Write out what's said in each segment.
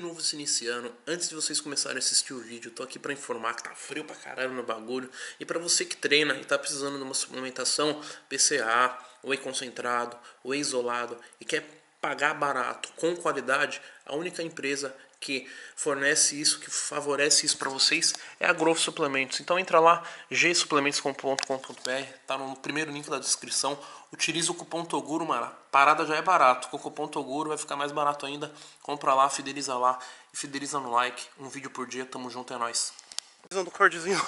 De novo se iniciando, antes de vocês começarem a assistir o vídeo, tô aqui para informar que tá frio pra caralho no bagulho. E para você que treina e tá precisando de uma suplementação PCA, whey concentrado, whey isolado e quer pagar barato, com qualidade, a única empresa que fornece isso, que favorece isso para vocês é a Growth Suplementos. Então entra lá, gsuplementos.com.br, tá no primeiro link da descrição. Utiliza o cupom Toguro, mano. Parada já é barato. Com o cupom Toguro vai ficar mais barato ainda. Compra lá, fideliza lá e fideliza no like. Um vídeo por dia, tamo junto, é nóis. do cardzinho.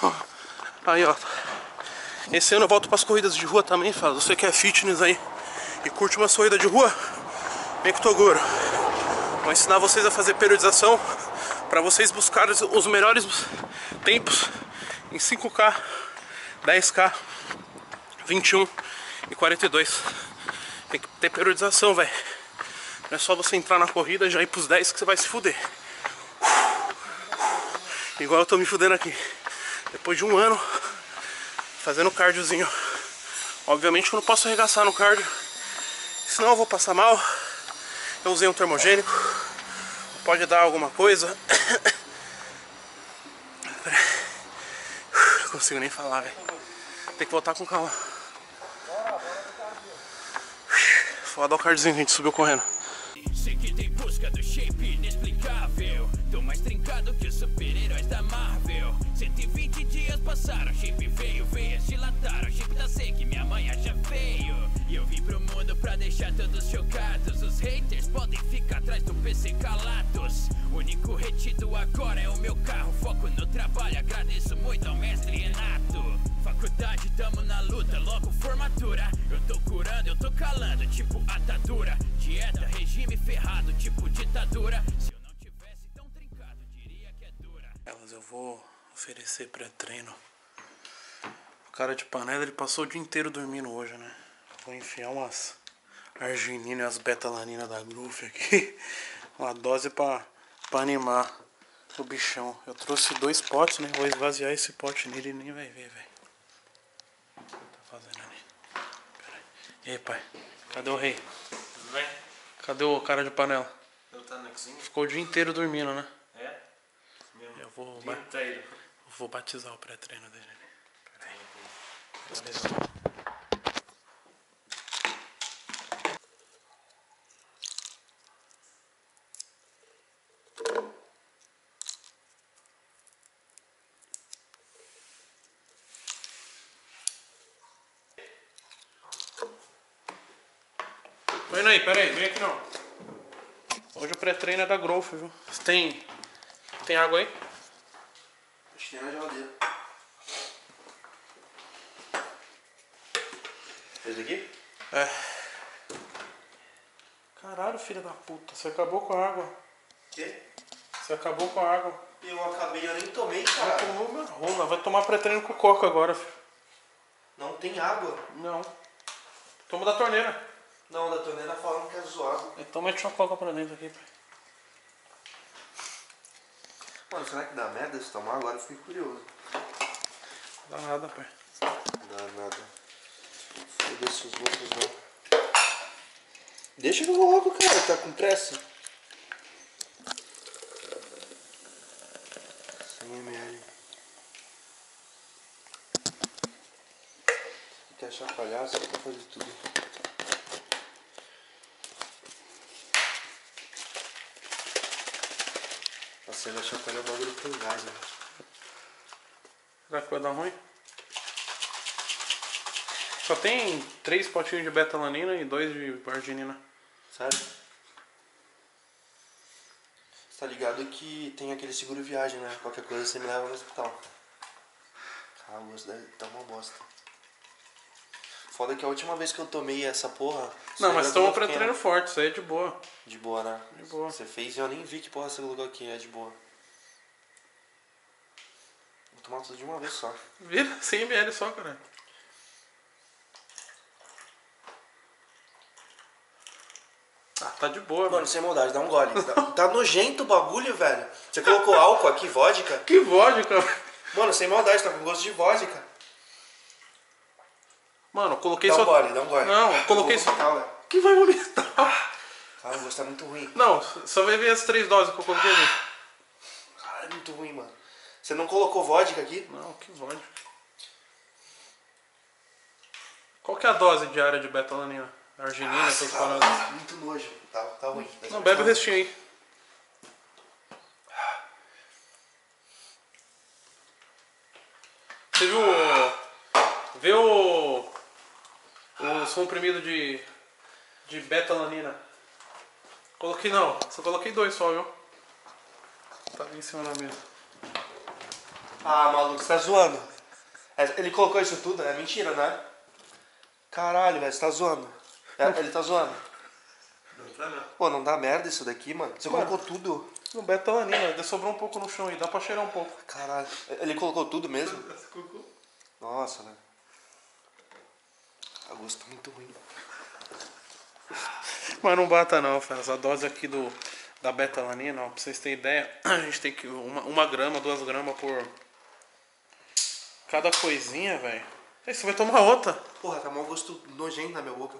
Aí, ó. Esse ano eu volto pras corridas de rua também, fala. Você que é fitness aí e curte uma corrida de rua, vem com o Toguro. Vou ensinar vocês a fazer periodização para vocês buscarem os melhores tempos em 5K, 10K, 21 e 42. Tem que ter periodização, velho. Não é só você entrar na corrida e já ir pros 10 que você vai se fuder. Igual eu tô me fudendo aqui. Depois de um ano fazendo cardiozinho. Obviamente eu não posso arregaçar no cardio. Senão eu vou passar mal. Eu usei um termogênico. Pode dar alguma coisa. Não consigo nem falar, velho. Tem que voltar com calma. Foda o cardzinho a gente subiu correndo. Sei que tem busca do shape inexplicável. Tô mais trincado que os super-heróis da Marvel. 120 dias passaram, shape deixar todos chocados. Os haters podem ficar atrás do PC calados. Único retido agora é o meu carro. Foco no trabalho, agradeço muito ao mestre Renato. Faculdade, tamo na luta, logo formatura. Eu tô curando, eu tô calando, tipo atadura. Dieta, regime ferrado, tipo ditadura. Se eu não tivesse tão trincado, diria que é dura. Elas eu vou oferecer pré-treino. O cara de panela, ele passou o dia inteiro dormindo hoje, né? Vou enfiar umas arginina e as betalaninas da Groove aqui. Uma dose pra, pra animar o bichão. Eu trouxe dois potes, né? Vou esvaziar esse pote nele e nem vai ver, velho. Tá fazendo ali. Pera aí. E aí, pai? Cadê o rei? Tudo bem? Cadê o cara de panela? Tá na cozinha? Ficou o dia inteiro dormindo, né? É? Eu vou, ba- inteiro. vou batizar o pré-treino dele. Pera aí. Beleza. Pera aí, vem aqui não. Hoje o pré-treino é da Growth, viu? Você tem. Tem água aí? Acho que tem na geladeira. Esse aqui? É. Caralho, filha da puta, você acabou com a água. Quê? Você acabou com a água. Eu acabei, eu nem tomei, Vai cara. tomar uma rola, vai tomar pré-treino com coca agora, filho. Não tem água. Não. Toma da torneira. Não, da torneira falando que é zoado. Então mete uma coca pra dentro aqui, pai. Mano, será que dá merda se tomar? Agora eu fiquei curioso. Não dá nada, pai. Não dá nada. Foda-se os outros não. Deixa que eu vou logo, cara. Tá com pressa? 100 ml. Quer chacoalhar, só pra fazer tudo. Ele vai chacoalhar o bagulho com gás, né? Será que vai dar ruim? Só tem três potinhos de betalanina e dois de arginina. Sério? Você tá ligado que tem aquele seguro viagem, né? Qualquer coisa você me leva no hospital. Ah, o deve tá uma bosta. Foda que a última vez que eu tomei essa porra. Não, mas toma pra pequeno. treino forte, isso aí é de boa. De boa, né? De boa. Você fez e eu nem vi que porra você colocou aqui, é de boa. Vou tomar tudo de uma vez só. Vira 100ml só, cara. Ah, tá de boa, Mano, mano. sem maldade, dá um gole. Tá nojento o bagulho, velho. Você colocou álcool aqui, vodka? Que vodka. Mano, sem maldade, tá com gosto de vodka. Mano, eu coloquei Dá só. um gole, dá um gole. Não, eu coloquei só. vou vomitar, velho. Que vai vomitar? Cara, o gosto é muito ruim. Não, só ver as três doses que eu coloquei ali. Caralho, é muito ruim, mano. Você não colocou vodka aqui? Não, que vodka. Qual que é a dose diária de betalanina? Arginina, essas tá paradas. muito nojo. Tá, tá ruim. Não, bebe o restinho aí. Você viu. Vê o... Os comprimidos de... De betalanina. Coloquei não, só coloquei dois só, viu? Tá ali em cima da mesa. Ah, maluco, você tá zoando. É, Ele colocou isso tudo? É mentira, né? Caralho, velho, você tá zoando. É, Ele tá zoando. Pô, não dá merda isso daqui, mano. Você Mano. colocou tudo? No betalanina, ainda sobrou um pouco no chão aí, dá pra cheirar um pouco. Caralho. Ele colocou tudo mesmo? Nossa, velho. A gosto tá muito ruim. Mas não bata não, Faz. A dose aqui do, da betalanina, ó, pra vocês terem ideia, a gente tem que uma, uma grama, duas gramas por cada coisinha, velho. Aí você vai tomar outra. Porra, tá mau gosto nojento na minha boca.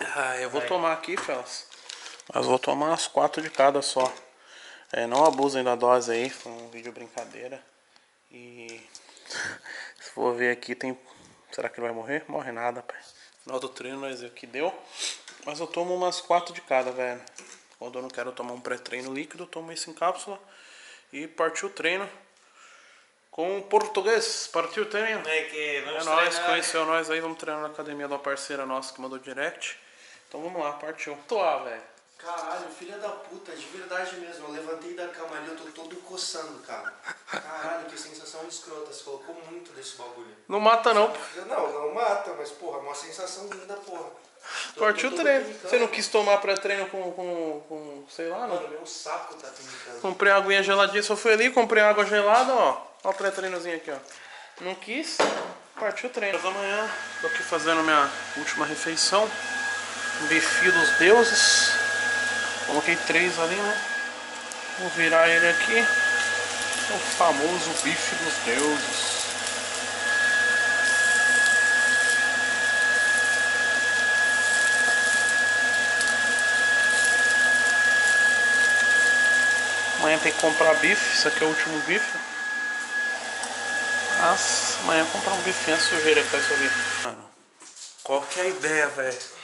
Ah, eu vou tomar aqui, Felas. Mas vou tomar umas quatro de cada só. É, não abusem da dose aí, foi um vídeo brincadeira. E se for ver aqui, tem. Será que ele vai morrer? Morre nada, pai. Final do treino nós vemos o que deu. Mas eu tomo umas quatro de cada, velho. Quando eu não quero tomar um pré-treino líquido, eu tomo esse em cápsula. E partiu o treino. Com o português, partiu o treino. É que É nóis, conheceu nós aí, vamos treinar na academia da parceira nossa que mandou direct. Então vamos lá, partiu. Tô lá, velho. Caralho, filha da puta, de verdade mesmo. Eu levantei da cama ali, eu tô todo coçando, cara. Caralho, que sensação escrota. Você colocou muito desse bagulho. Não mata não. Não, não mata, mas porra, uma sensação linda, porra. Tô- Partiu o treino. Você não quis tomar pré-treino com, com, com, sei lá, não? Mano, meu saco tá pinicando. Comprei aguinha geladinha, só fui ali, comprei água gelada, ó. Ó o pré-treinozinho aqui, ó. Não quis, partiu o treino. Da manhã, tô aqui fazendo minha última refeição. Um bife dos deuses. Coloquei três ali, né? Vou virar ele aqui. O famoso bife dos deuses. Amanhã tem que comprar bife, isso aqui é o último bife. Mas amanhã comprar um bife antes sujeira que vai subir. Mano, qual que é a ideia, velho?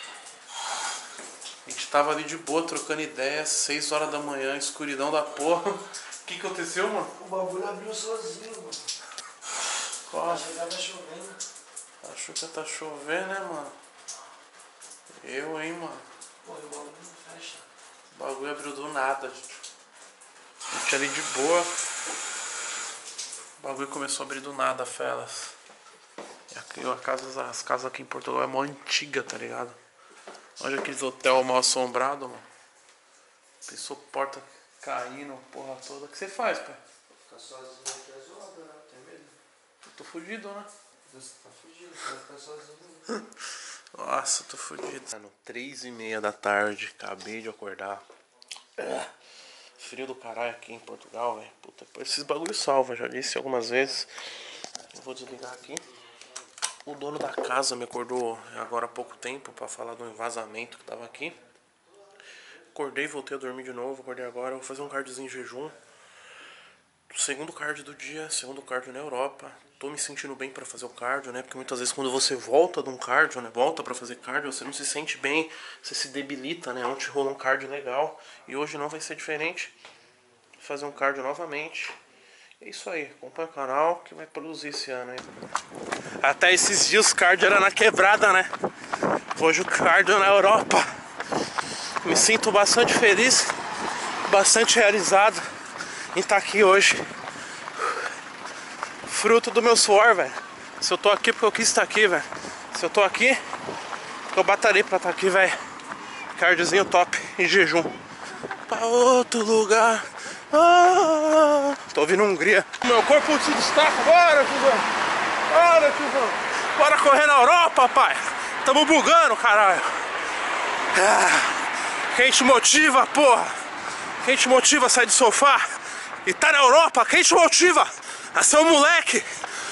Tava ali de boa, trocando ideia, 6 horas da manhã, escuridão da porra. O que que aconteceu, mano? O bagulho abriu sozinho, mano. Qual? Achei que tava chovendo. Achou que tá chovendo, né, mano? Eu, hein, mano. Pô, o bagulho não fecha. O bagulho abriu do nada, gente. A gente ali de boa. O bagulho começou a abrir do nada, felas. E aqui, a casa, as casas aqui em Portugal é mó antiga, tá ligado? Olha aqueles hotel mal assombrado, mano. Pensou porta caindo, porra toda. O que você faz, pai? Ficar sozinho aqui é zoado, né? Tem medo. Eu tô fudido, né? Você tá você vai ficar sozinho. Nossa, tô fudido. Mano, três e meia da tarde, acabei de acordar. Ah, Frio do caralho aqui em Portugal, velho. Puta, esses bagulho salva, já disse algumas vezes. Eu vou desligar aqui. O dono da casa me acordou agora há pouco tempo pra falar do vazamento que tava aqui. Acordei, voltei a dormir de novo, acordei agora, vou fazer um cardzinho em jejum. Segundo cardio do dia, segundo cardio na Europa. Tô me sentindo bem pra fazer o cardio, né? Porque muitas vezes quando você volta de um cardio, né? Volta pra fazer cardio, você não se sente bem, você se debilita, né? Ontem rolou um cardio legal e hoje não vai ser diferente. Vou fazer um cardio novamente. É isso aí, acompanha o canal que vai produzir esse ano aí. Até esses dias o cardio era na quebrada, né? Hoje o cardio é na Europa. Me sinto bastante feliz, bastante realizado em estar aqui hoje. Fruto do meu suor, velho. Se eu tô aqui porque eu quis estar aqui, velho. Se eu tô aqui, eu batalhei pra estar aqui, velho. Cardiozinho top em jejum. Pra outro lugar. Ah, tô ouvindo Hungria. Meu corpo se destaca. Bora, tiozão. Bora, tiozão. Bora correr na Europa, pai. Tamo bugando, caralho. Ah, quem te motiva, porra? Quem te motiva a sair do sofá e tá na Europa? Quem te motiva a ser um moleque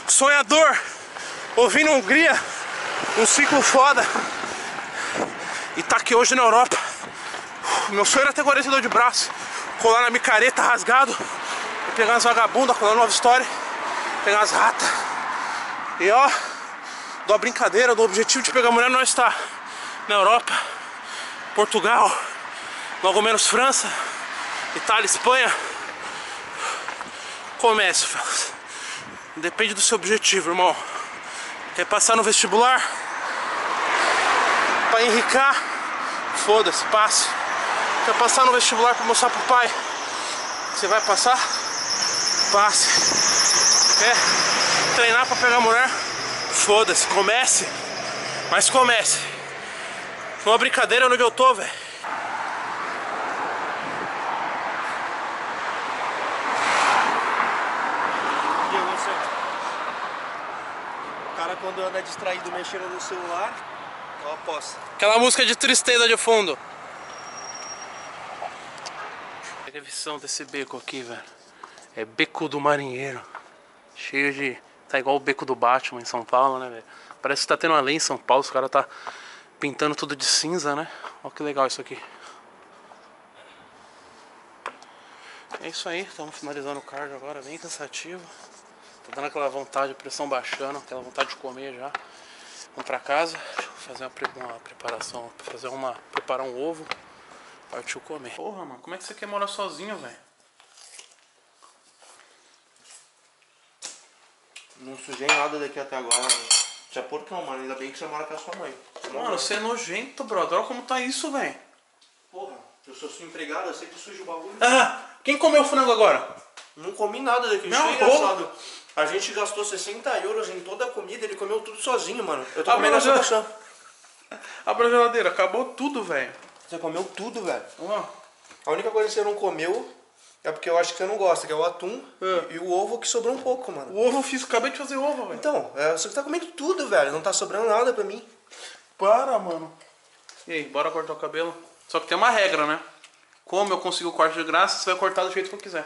sonhador, ouvindo Hungria, um ciclo foda E tá aqui hoje na Europa. Meu sonho era ter 42 de braço, colar na micareta rasgado, pegar umas vagabundas, colar nova história, pegar umas ratas. E ó, da brincadeira, do objetivo de pegar mulher, nós está na Europa, Portugal, logo menos França, Itália, Espanha. Fellas. Depende do seu objetivo, irmão. Quer passar no vestibular? Pra enricar? Foda-se, passe. Quer passar no vestibular pra mostrar pro pai? que Você vai passar? Passe. Quer treinar pra pegar mulher? Foda-se, comece. Mas comece. Foi uma brincadeira onde eu tô, velho. O cara quando anda distraído mexendo no celular, eu aposto. Aquela música de tristeza de fundo. Pega a visão desse beco aqui, velho. É beco do marinheiro. Cheio de. Tá igual o beco do Batman em São Paulo, né, velho? Parece que tá tendo uma lei em São Paulo, os caras tá pintando tudo de cinza, né? Olha que legal isso aqui. É isso aí, estamos finalizando o card agora, bem cansativo. Tá dando aquela vontade, pressão baixando, aquela vontade de comer já. Vamos pra casa, fazer uma, uma preparação, fazer uma. preparar um ovo. Partiu comer. Porra, mano, como é que você quer morar sozinho, velho? Não sujei nada daqui até agora. Tinha porcão, mano. Ainda bem que você mora com a sua mãe. Mano, você é nojento, brother. Olha como tá isso, velho. Porra, eu sou sua empregada, eu sei que suja o bagulho. Ah, quem comeu o frango agora? Não comi nada daquele Não, Isso é engraçado. A gente gastou 60 euros em toda a comida, ele comeu tudo sozinho, mano. Eu tô Ah, comendo essa eu- maçã. Abre a geladeira, acabou tudo, velho. Você comeu tudo, velho. Ó, A única coisa que você não comeu é porque eu acho que você não gosta, que é o atum É. e, e o ovo que sobrou um pouco, mano. o ovo eu fiz, acabei de fazer ovo, velho. Então, é, você tá comendo tudo, velho. Não tá sobrando nada pra mim. Para, mano. E aí, bora cortar o cabelo? Só que tem uma regra, né? Como eu consigo o corte de graça, você vai cortar do jeito que eu quiser.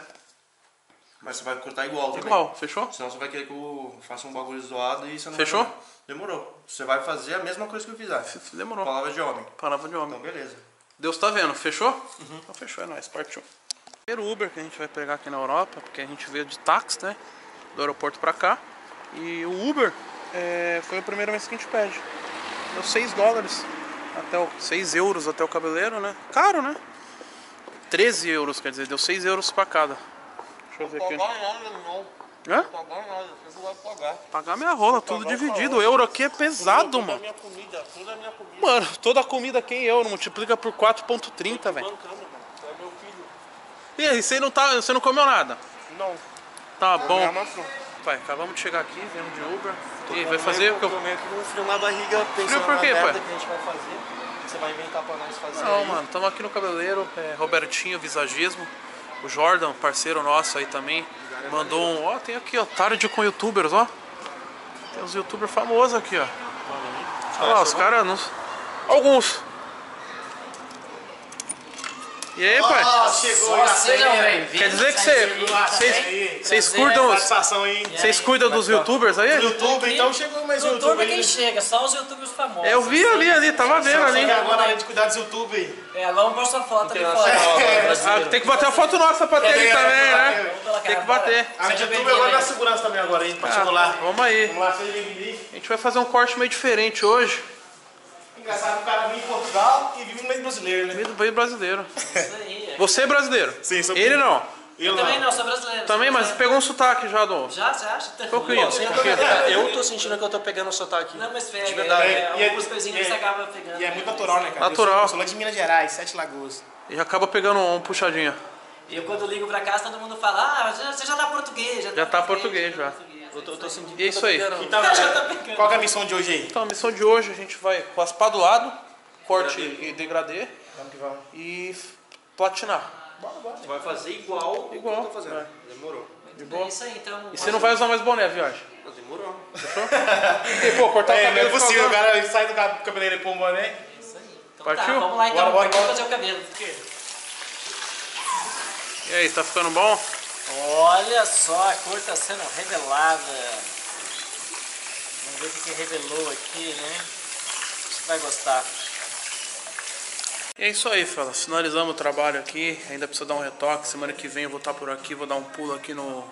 Mas você vai cortar igual também. Igual, fechou? Senão você vai querer que eu faça um bagulho zoado e você não Fechou? vai. Demorou. Você vai fazer a mesma coisa que eu fizer. Demorou. Palavra de homem. Palavra de homem. Então, beleza. Deus tá vendo, fechou? Então fechou, é nóis, partiu. Primeiro Uber que a gente vai pegar aqui na Europa, porque a gente veio de táxi, né? Do aeroporto pra cá. E o Uber é, foi a primeira vez que a gente pede. Deu 6 dólares, até o, 6 euros até o cabeleiro, né? Caro, né? 13 euros, quer dizer, deu 6 euros pra cada. Deixa eu ver aqui. Hã? Pagar nada, vai pagar. Pagar minha rola, tudo dividido. O euro aqui é pesado, mano. minha comida, toda a minha comida. Mano, toda a comida aqui em euro, multiplica por 4,30, velho. É. E aí, você não, tá, você não comeu nada? Não. Tá bom. Pai, acabamos de chegar aqui, viemos de Uber. E aí, vai fazer o que eu. Tô meio com frio na barriga pensando por quê, pai? que a gente vai fazer. Você vai inventar pra nós fazer Não, aí. mano, estamos aqui no cabeleireiro, é, Robertinho Visagismo. O Jordan, parceiro nosso aí também, mandou um. Ó, tem aqui, ó, tarde com youtubers, ó. Tem uns youtubers famosos aqui, ó. Olha lá, os caras. Alguns. E aí, pai? chegou, Ó, sejam bem-vindos. Quer dizer que você. Vocês, vocês cuidam. Satisfação, hein? Vocês cuidam dos youtubers aí? YouTube, então chegou mais um YouTube YouTube é quem aí. chega, só os youtubers famosos. Eu vi ali, ali, tava vendo ali. Agora além de cuidar dos YouTube aí. É, vamos postar foto ali fora. Ah, tem que bater a foto nossa pra ter ali também, né? Tem que bater. bora. A YouTube agora aí. na segurança também agora, Ah, lá. vamos aí. Vamos lá, seja bem-vindo. A gente vai fazer um corte meio diferente hoje. Engraçado que o cara vive em Portugal e vive no meio brasileiro, né? Meio do meio brasileiro. Isso aí. é. Você é brasileiro? Sim, sou Ele não. Eu também não, sou brasileiro. Também, sou mas brasileiro. pegou um sotaque já do. Já, você acha? Pouquinho. Pô, pouquinho. Eu tô sentindo que eu tô pegando o sotaque. Não, mas pega. De verdade. É, E é- algumas coisinhas e é- você acaba pegando. E é muito natural, né, cara? Natural. Eu sou, eu sou lá de Minas Gerais, Sete Lagoas. E acaba pegando um puxadinho. E eu quando ligo pra casa, todo mundo fala, ah, você já tá português. Já, Já tá português, já. Eu tô, eu tô sentindo E é isso aí. Então, tá qual que é a missão de hoje aí? Então a missão de hoje a gente vai raspar do lado, corte e degradê Vamos que vamos. e platinar. Você vai fazer igual, Igual, que eu tô fazendo. é. Demorou. É isso aí, então. E você não vai usar mais boné, a viagem. Demorou. E, pô, cortar o É, não cabelo é possível, o cara sai do cab- cabeleireiro e pôr um boné. É isso aí. Então Partiu? tá, vamos lá então. Bora, bora, vamos bora. fazer o cabelo. E aí, tá ficando bom? Olha só, a cor tá sendo revelada. Vamos ver o que revelou aqui, né? Você vai gostar. E é isso aí, fellas. Finalizamos o trabalho aqui. Ainda precisa dar um retoque. Semana que vem eu vou estar por aqui. Vou dar um pulo aqui no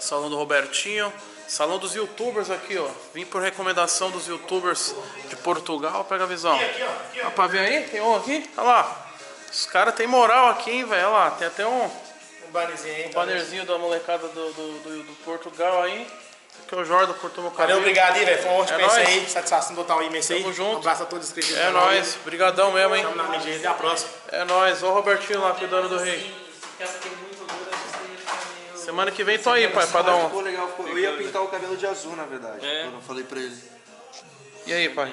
salão do Robertinho. Salão dos youtubers aqui, ó. Vim por recomendação dos youtubers de Portugal. Pega a visão. Dá pra ver aí? Tem um aqui? Olha lá. Os caras têm moral aqui, hein, velho. Olha lá. Tem até um, Um bannerzinho aí. um bannerzinho da molecada do, do, do- do Portugal aí. Aqui é o Jordan cortou meu cabelo. Valeu, obrigado aí, velho. Foi um ótimo é aí. Satisfação total imensa aí. Tamo junto. Um abraço a todos os inscritos. É nóis. Brigadão mesmo, hein. Tamo na mídia aí. Até a próxima. É nóis. Ó o Robertinho lá cuidando do rei. Semana que vem tô aí, pai, pra dar Ficou um. legal, ficou. Eu ia pintar o cabelo de azul, na verdade. É. Quando eu falei pra ele. E aí, pai?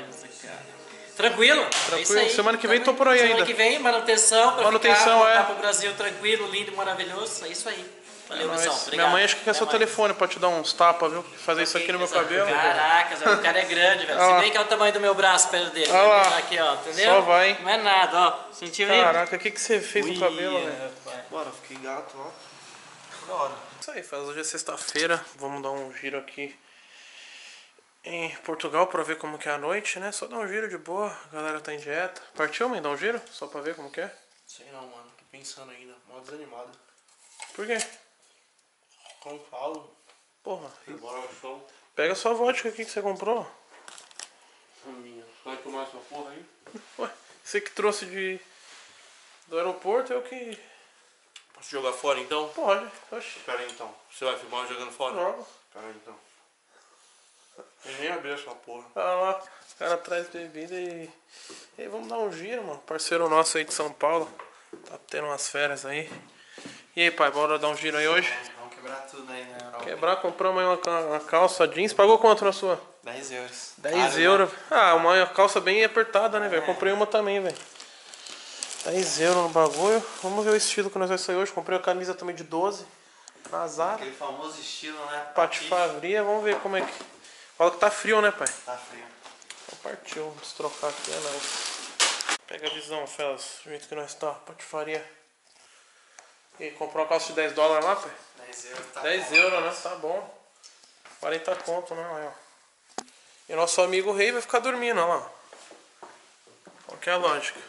Tranquilo? é Tranquilo. aí. Semana que vem tô por aí Semana ainda. que vem, manutenção pra Manutenção, ficar, voltar é. pro Brasil tranquilo, lindo, maravilhoso. É isso aí. Valeu, pessoal. Obrigado. Minha mãe acho que quer Até seu telefone pra te dar uns tapas, viu? Fazer isso aqui no meu cabelo. Caraca, o cara é grande, velho. Olha lá. Se bem que é o tamanho do meu braço perto dele. Olha lá. Aqui, ó, entendeu? Só vai, hein? Não é nada, ó. Sentiu aí? Caraca, o que, que você fez no cabelo, velho? Bora, fiquei gato, ó. Da hora. Isso aí, faz hoje é sexta-feira. Vamos dar um giro aqui em Portugal pra ver como que é a noite, né? Só dar um giro de boa. A galera tá em dieta. Partiu, mãe? Dar um giro? Só pra ver como que é? Sei não, mano. Tô pensando ainda. Mó desanimado. Por quê? Como falo, Porra. bora ao show. Pega sua vodka aqui que você comprou. Minha. Vai tomar essa porra aí? Ué, você que trouxe de do aeroporto é o que. Posso jogar fora então? Pode. Oxi. Pera aí então. Você vai filmar jogando fora? Joga. Pera aí então. Eu nem abri essa porra. Olha lá, os caras traz bebida e. E aí, vamos dar um giro, mano. Parceiro nosso aí de São Paulo. Tá tendo umas férias aí. E aí, pai, bora dar um giro aí hoje? Vamos quebrar tudo aí Europa. Quebrar, compramos aí uma, uma calça jeans. Pagou quanto na sua? 10 euros. 10 Caro, né? euros. Ah, uma calça bem apertada, né, velho? Comprei uma também, velho. 10 euros no bagulho. Vamos ver o estilo que nós vai sair hoje. Comprei uma camisa também de 12. Na Zara. Aquele famoso estilo, né? Patifaria. Vamos ver como é que. Fala que tá frio, né, pai? Tá frio. Então partiu, vamos trocar aqui, é nóis. Pega a visão, Felas, do jeito que nós tá, patifaria. E comprou uma calça de 10 dólares lá, pai? 10 euros tá 10 bom. euros, né? Tá bom. 40 conto, né? Aí, ó. E o nosso amigo rei vai ficar dormindo, olha lá. Qual que é a lógica?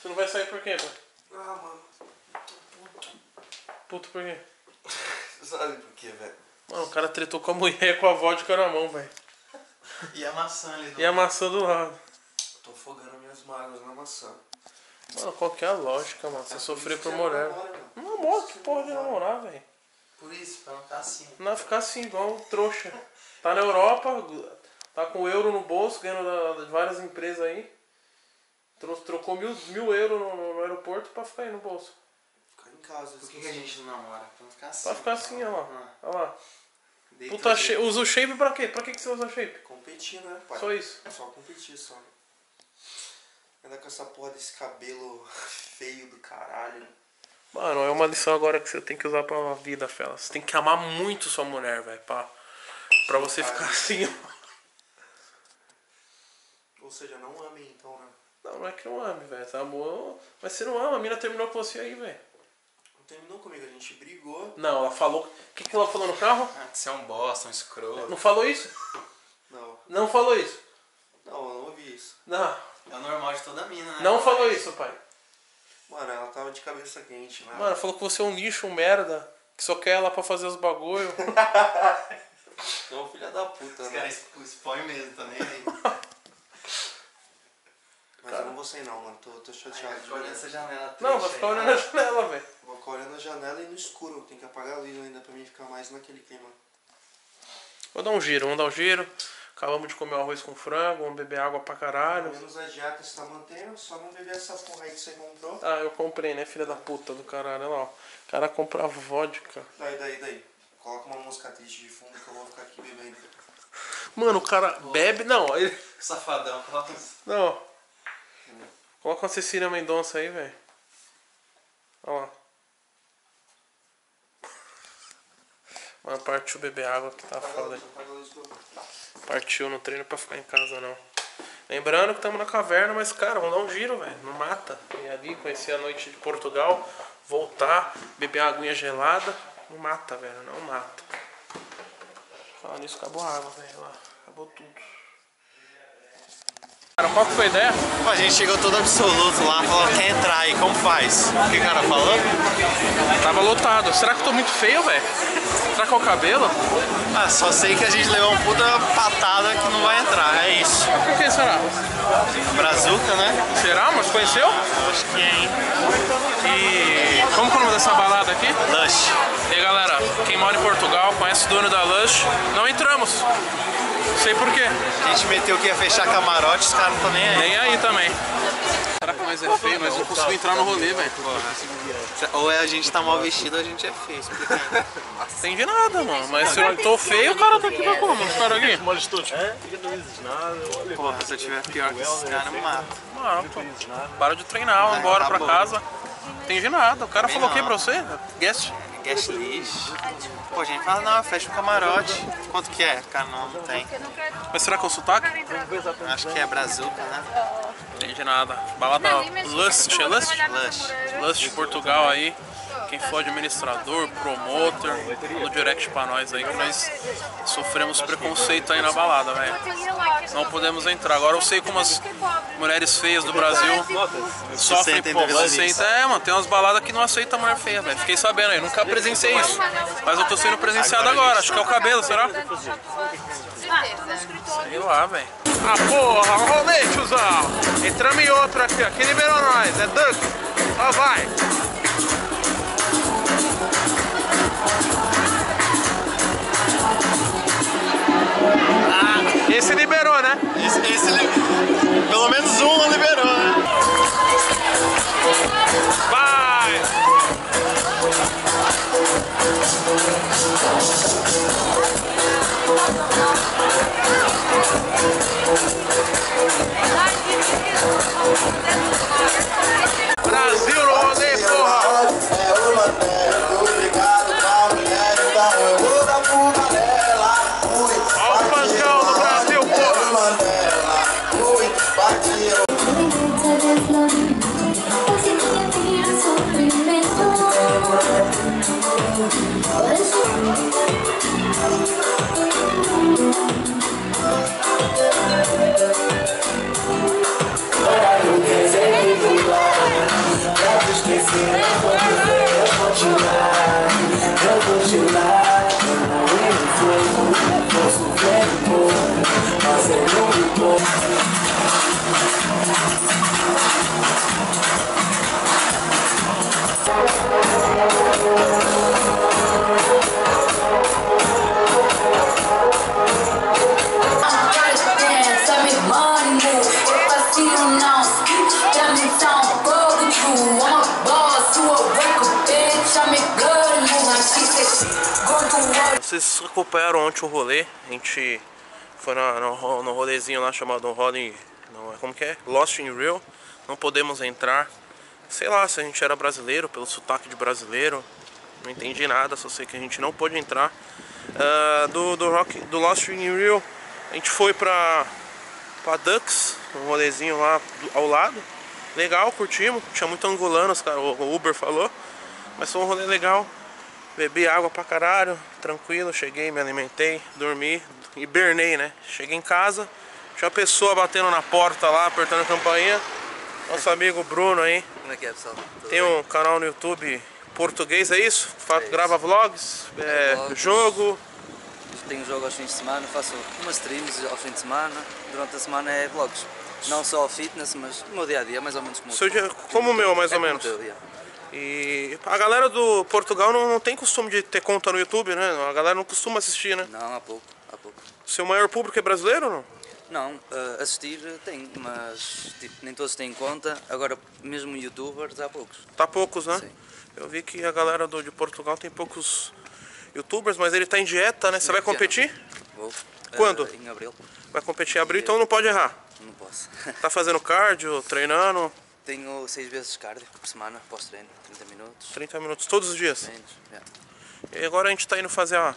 Você não vai sair por quê, pai? Ah, mano. Puto por quê? Sabe por quê, velho? Mano, o cara tretou com a mulher com a vodka na mão, velho. E a maçã ali do E a maçã do lado. Tô afogando minhas mágoas na maçã. Mano, qual que é a lógica, mano? Você sofrer por Você mulher. namora, mano. Não namora, que porra de namorar, velho. Por isso, pra não ficar assim. Não ficar assim, igual um trouxa. Tá na Europa, tá com euro no bolso, ganhando de várias empresas aí. Tro- Trocou mil, mil euros no, no- no aeroporto pra ficar aí no bolso. Casa. Por que, que a gente não namora? Pra não ficar assim. Pra ficar assim, ó lá. Ah, Olha lá. deita Puta, shape, usa o shape pra quê? Pra que, que você usa shape? Competir, né, pai? Só isso. Só competir, só. Ainda com essa porra desse cabelo feio do caralho. Mano, é uma lição agora que você tem que usar pra vida, fela. Você tem que amar muito sua mulher, velho. Pra, pra você ficar assim, ó. Ou seja, não ame então, né? Não, não é que não ame, velho. Você amou. Mas você não ama, a mina terminou com você aí, velho. Não terminou comigo, a gente brigou. Não, ela falou. O que, que ela falou no carro? Ah, você é um bosta, um escroto. Não falou isso? Não, Não falou isso. não, eu não ouvi isso. Não. É o normal de toda mina, né? Não falou isso, pai. Mano, ela tava de cabeça quente, né? Mano, falou que você é um lixo, um merda. Que só quer ela pra fazer os bagulho. Não, filha da puta, Os né? caras expõem mesmo também. Aí. Mas eu não vou sair não, mano. Tô, tô chateado. Fica olhando essa janela triste Não, vai ficar olhando a janela, velho. Vou ficar olhando a janela e no escuro. Tem que apagar a luz ainda pra mim ficar mais naquele clima. Vou dar um giro, vamos dar um giro. Acabamos de comer o arroz com frango, vamos beber água pra caralho. Menos a dieta você tá mantendo, só não beber essa porra aí que você comprou. Ah, eu comprei, né, filha da puta do caralho. Olha lá, ó. O cara compra vodka. Daí, daí, daí. Coloca uma música triste de fundo que eu vou ficar aqui bebendo. Mano, o cara bebe. Não, ele. Safadão, Não. Coloca uma Cecília Mendonça aí, velho. Olha lá. Mano, partiu beber água que tá a foda. a. Partiu no treino pra ficar em casa, não. Lembrando que estamos na caverna, mas, cara, vamos dar um giro, velho. Não mata. Ir ali, conhecer a noite de Portugal, voltar, beber uma aguinha gelada. Não mata, velho. Não mata. Falando nisso, acabou a água, velho. Acabou tudo. Cara, qual que foi a ideia? A gente chegou todo absoluto lá, falou, quer entrar aí, como faz? O que o cara falou? Tava lotado. Será que eu tô muito feio, velho? Será que é o cabelo? Ah, só sei que a gente levou uma puta patada que não vai entrar, é isso. Por que será? Brazuca, né? Será? Mas conheceu? Acho que é, hein? E como que é o nome dessa balada aqui? Lush. E aí, galera, quem mora em Portugal, conhece o dono da Lush, não entramos. Sei por quê. A gente meteu que ia fechar camarote, os caras não estão nem aí. Nem aí também. Será que nós é feio? Nós não conseguimos entrar no rolê, velho. Ou é a gente tá mal vestido ou a gente é feio. Não entendi nada, mano. Mas se eu tô feio, o cara tá aqui pra como? Os caras aqui? Porra, se eu tiver pior que esses caras, me mata. Mano, pô. Para de treinar, vamos embora pra casa. Não entendi nada. O cara falou o que pra você? Guest? Guest list. Pô, a gente fala, não, fecha o camarote. Quanto que é? Cara, não, não tem. Mas será que é o sotaque? Acho que é Brazuca, né? Não entendi nada. Balada Lust, é Lust? Lush. Lust de Portugal aí. Quem for administrador, promoter, no direct pra nós aí que nós sofremos preconceito aí na balada, velho. Não podemos entrar. Agora eu sei como as mulheres feias do Brasil sofrem pô, a se sentem. É, mano, tem umas baladas que não aceitam mulher feia, velho. Fiquei sabendo aí, nunca presenciei isso. Mas eu tô sendo presenciado agora, acho que é o cabelo, será? Sei lá, velho. Ah, porra, rolê, tiozão. Entramos em outro aqui, ó. Quem liberou nós? É Duck. Ó, vai. Esse liberou, né? Esse, esse pelo menos um liberou, né? Vocês acompanharam ontem o rolê, a gente foi no, no rolezinho lá chamado Rolling. Não, como que é? Lost in Real. Não podemos entrar. Sei lá se a gente era brasileiro, pelo sotaque de brasileiro. Não entendi nada, só sei que a gente não pôde entrar. Ah, do, do, rock, do Lost in Real, a gente foi pra, pra Dux, um rolezinho lá do- ao lado. Legal, curtimos. Tinha muito angolanos, cara, o Uber falou. Mas foi um rolê legal. Bebi água pra caralho, tranquilo, cheguei, me alimentei, dormi, hibernei, né? Cheguei em casa, tinha uma pessoa batendo na porta lá, apertando a campainha. Nosso amigo Bruno aí, Como é que é, pessoal? Tudo tem um canal no YouTube português, é isso? Isso. Grava vlogs, é, vlogs. jogo. Tenho jogo aos fins de semana, faço umas streams ao fim de semana. Durante a semana é vlogs. Não só fitness, mas o meu dia a dia, mais ou menos como o Seu dia- como o meu, mais É ou menos. teu, yeah. E a galera do Portugal não, não tem costume de ter conta no YouTube, né? A galera não costuma assistir, né? Não, há pouco, há pouco. Seu maior público é brasileiro ou não? Não, eh, assistir tem, mas tipo, nem todos têm conta. Agora, mesmo youtubers, há poucos. Tá poucos, né? Sim. Eu vi que a galera do, de Portugal tem poucos youtubers, mas ele tá em dieta, né? Você vai Sim, competir? Vou. Quando? Eh, em abril. Vai competir em abril, então não pode errar. Não posso. Tá fazendo cardio, treinando, Tenho seis vezes cardio por semana, pós-treino, 30 minutos. 30 minutos todos os dias. Yeah. E agora a gente tá indo fazer a-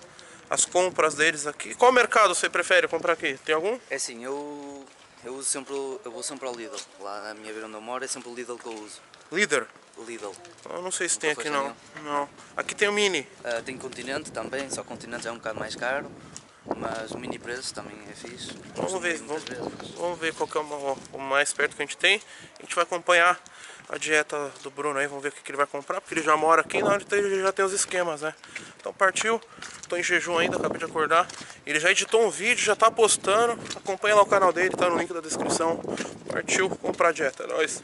as compras deles aqui. Qual mercado você prefere comprar aqui? Tem algum? É assim, eu, eu uso sempre, eu vou sempre ao Lidl. Lá na minha beira onde eu moro é sempre o Lidl que eu uso. Líder? Lidl. Eu não sei se tem aqui não. Não. Aqui tem o Mini. Ah, tem Continente também, só Continente é um bocado mais caro. mas o mini preço também é fixe. Vamos ver, vamos, vamos ver qual que é o, o mais perto que a gente tem. A gente vai acompanhar a dieta do Bruno aí, vamos ver o que, que ele vai comprar, porque ele já mora aqui, na hora ele já tem os esquemas, né? Então partiu, tô em jejum ainda, acabei de acordar. Ele já editou um vídeo, já tá postando. Acompanha lá o canal dele, tá no link da descrição. Partiu comprar dieta, é nóis.